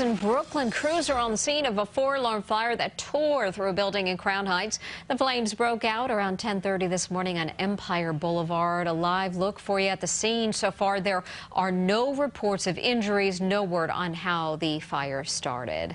In Brooklyn, crews are on the scene of a four-alarm fire that tore through a building in Crown Heights. The flames broke out around 10:30 this morning on Empire Boulevard. A live look for you at the scene. So far, there are no reports of injuries, no word on how the fire started.